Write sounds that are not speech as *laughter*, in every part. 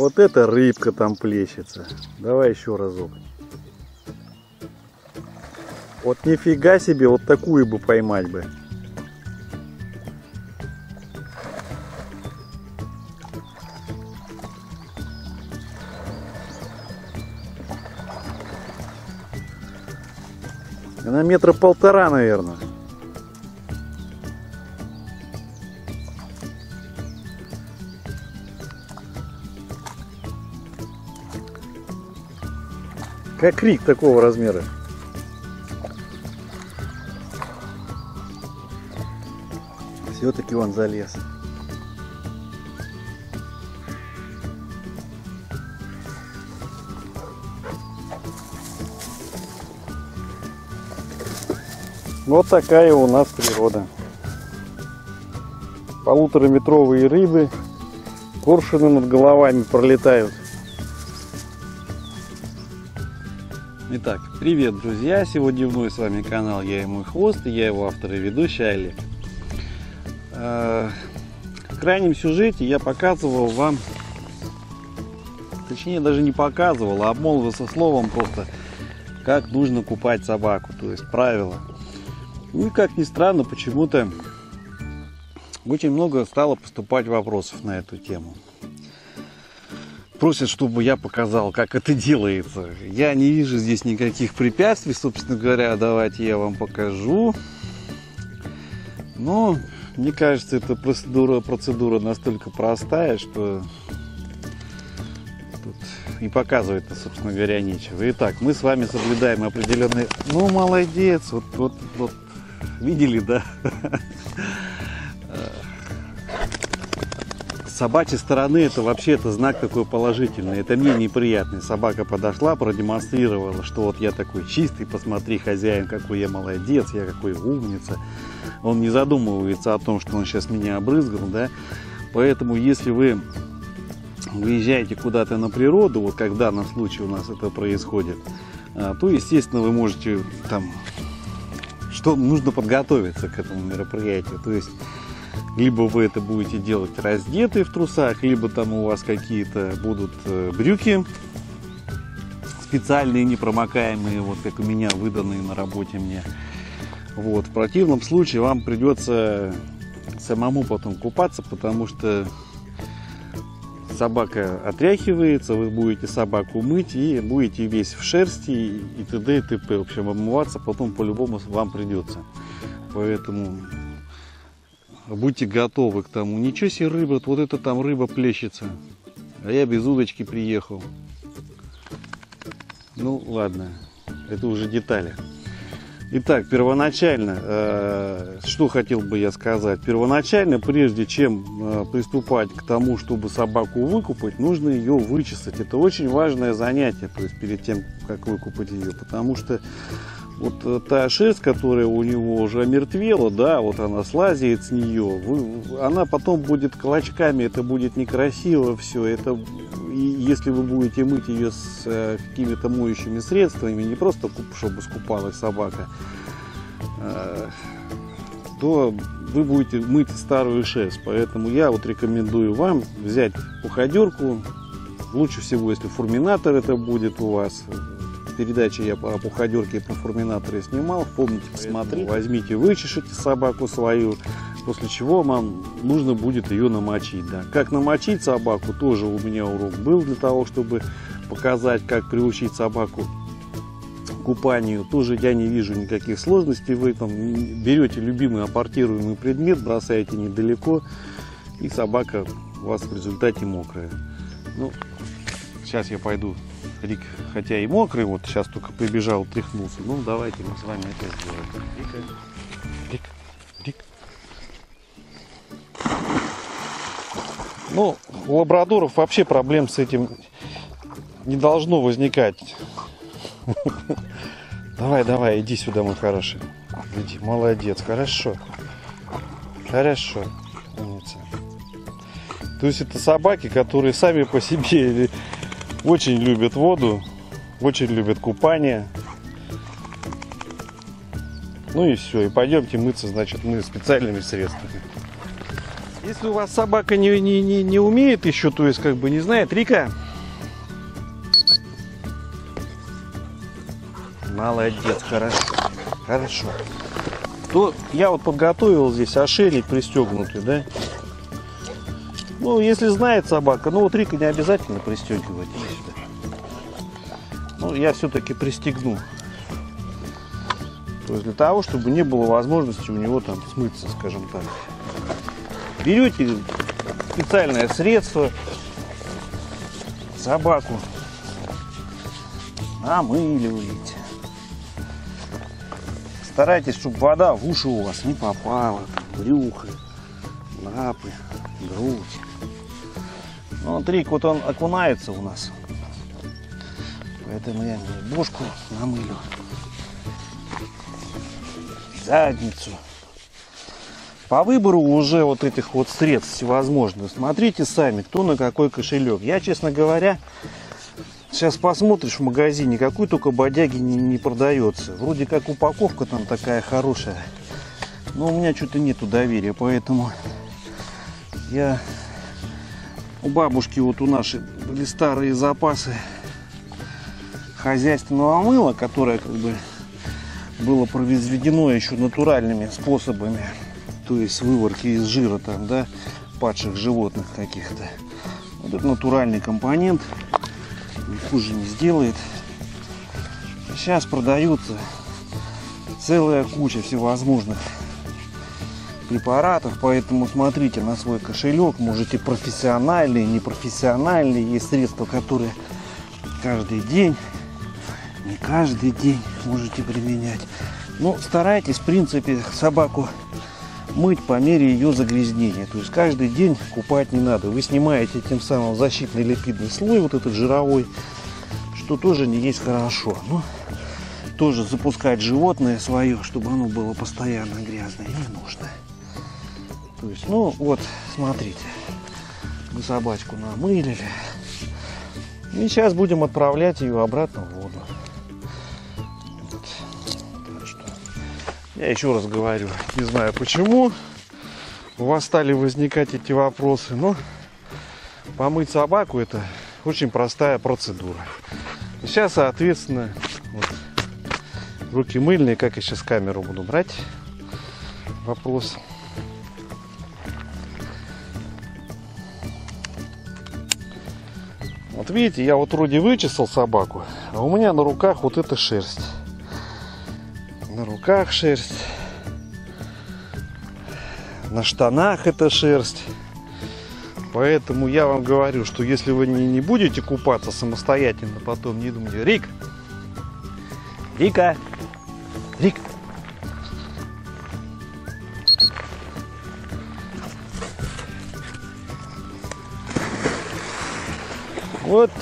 Вот эта рыбка там плещется. Давай еще разок. Вот нифига себе, вот такую бы поймать бы. Она метра полтора, наверное. Как крик такого размера. Все-таки он залез. Вот такая у нас природа. Полутораметровые рыбы, коршуны над головами пролетают. Итак, привет, друзья! Сегодня вновь с вами канал Я и мой хвост, и я его автор и ведущий Олег. Э, в крайнем сюжете я показывал вам, точнее даже не показывал, а обмолвился словом просто, как нужно купать собаку, то есть правила. Ну и как ни странно, почему-то очень много стало поступать вопросов на эту тему. Просят, чтобы я показал, как это делается. Я не вижу здесь никаких препятствий, собственно говоря. Давайте я вам покажу. Но мне кажется, эта процедура, процедура настолько простая, что тут и показывать собственно говоря, нечего. Итак, мы с вами соблюдаем определенные... Ну, молодец, вот, вот, вот Видели, да? *laughs* собачьей стороны это вообще это знак такой положительный. Это мне неприятный. Собака подошла, продемонстрировала, что вот я такой чистый, посмотри, хозяин, какой я молодец, я какой умница. Он не задумывается о том, что он сейчас меня обрызгал, да. Поэтому, если вы выезжаете куда-то на природу, вот как в данном случае у нас это происходит, а, то, естественно, вы можете там что нужно подготовиться к этому мероприятию. То есть, либо вы это будете делать раздетые в трусах, либо там у вас какие-то будут э, брюки специальные, непромокаемые, вот как у меня, выданные на работе мне. Вот. В противном случае вам придется самому потом купаться, потому что собака отряхивается, вы будете собаку мыть и будете весь в шерсти и т.д. и т.п. В общем, обмываться потом по-любому вам придется. Поэтому будьте готовы к тому. Ничего себе рыба, вот это там рыба плещется. А я без удочки приехал. Ну ладно, это уже детали. Итак, первоначально, э, что хотел бы я сказать. Первоначально, прежде чем э, приступать к тому, чтобы собаку выкупать, нужно ее вычесать. Это очень важное занятие, то есть перед тем, как выкупать ее. Потому что вот э, та шерсть, которая у него уже омертвела, да, вот она слазит с нее, вы, она потом будет клочками, это будет некрасиво все, это, и если вы будете мыть ее с э, какими-то моющими средствами, не просто чтобы скупалась собака, э, то вы будете мыть старую шерсть, поэтому я вот рекомендую вам взять уходерку, лучше всего, если фурминатор это будет у вас, передачи я по пуходерке и по форминаторе снимал. Помните, посмотрите. Возьмите, вычешите собаку свою, после чего вам нужно будет ее намочить. Да. Как намочить собаку, тоже у меня урок был для того, чтобы показать, как приучить собаку купанию. Тоже я не вижу никаких сложностей в этом. Берете любимый апортируемый предмет, бросаете недалеко, и собака у вас в результате мокрая. Ну, сейчас я пойду Рик, хотя и мокрый, вот сейчас только прибежал, тряхнулся. Ну, давайте мы с вами это сделаем. Рик, Рик, Рик. Ну, у лабрадоров вообще проблем с этим не должно возникать. *laughs* Давай, давай, иди сюда, мой хороший. Иди, молодец, хорошо. Хорошо, умница. То есть это собаки, которые сами по себе очень любят воду, очень любят купание. Ну и все, и пойдемте мыться, значит, мы специальными средствами. Если у вас собака не, не, не, не умеет еще, то есть как бы не знает, Рика. Молодец, хорошо. Хорошо. То я вот подготовил здесь ошейник пристегнутый, да? Ну, если знает собака, ну вот Рика не обязательно пристегивать. Ну, я все-таки пристегну. То есть для того, чтобы не было возможности у него там смыться, скажем так. Берете специальное средство, собаку намыливаете. Старайтесь, чтобы вода в уши у вас не попала, брюхо, лапы, грудь. Ну, вот Рик, вот он окунается у нас. Поэтому я бошку намылю. Задницу. По выбору уже вот этих вот средств всевозможных. Смотрите сами, кто на какой кошелек. Я, честно говоря, сейчас посмотришь в магазине, какой только бодяги не, не продается. Вроде как упаковка там такая хорошая. Но у меня что-то нету доверия, поэтому я у бабушки вот у нашей были старые запасы хозяйственного мыла, которое как бы было произведено еще натуральными способами, то есть выворки из жира там, да, падших животных каких-то. Вот это натуральный компонент, хуже не сделает. Сейчас продаются целая куча всевозможных препаратов, поэтому смотрите на свой кошелек, можете профессиональные, непрофессиональные, есть средства, которые каждый день не каждый день можете применять. Но старайтесь, в принципе, собаку мыть по мере ее загрязнения. То есть каждый день купать не надо. Вы снимаете тем самым защитный липидный слой, вот этот жировой, что тоже не есть хорошо. Но тоже запускать животное свое, чтобы оно было постоянно грязное, не нужно. То есть, ну вот, смотрите, мы собачку намылили. И сейчас будем отправлять ее обратно в воду. Я еще раз говорю, не знаю почему у вас стали возникать эти вопросы, но помыть собаку это очень простая процедура. Сейчас, соответственно, вот, руки мыльные, как я сейчас камеру буду брать. Вопрос. Вот видите, я вот вроде вычесал собаку, а у меня на руках вот эта шерсть. На руках шерсть, на штанах это шерсть. Поэтому я вам говорю, что если вы не, не будете купаться самостоятельно, потом не думайте, Рик, Рика, Рик, Вот,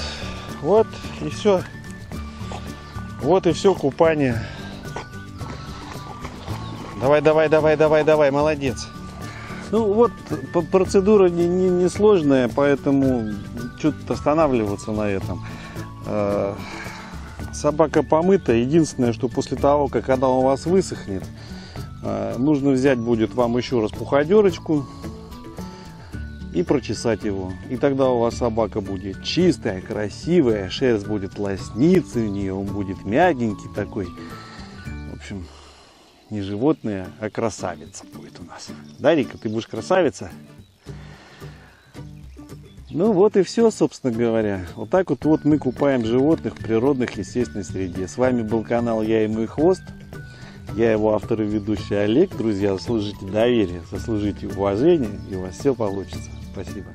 вот и все. Вот и все купание. Давай, давай, давай, давай, давай, молодец. Ну вот, процедура не, не, не сложная, поэтому что-то останавливаться на этом. Э, собака помыта. Единственное, что после того, как она у вас высохнет, э, нужно взять будет вам еще раз пуходерочку и прочесать его. И тогда у вас собака будет чистая, красивая, шерсть будет лосниться у нее, он будет мягенький такой. В общем, не животное, а красавица будет у нас. Да, Рика, ты будешь красавица? Ну вот и все, собственно говоря. Вот так вот, вот мы купаем животных в природных естественной среде. С вами был канал Я и мой хвост. Я его автор и ведущий Олег. Друзья, заслужите доверие, заслужите уважение, и у вас все получится. Спасибо.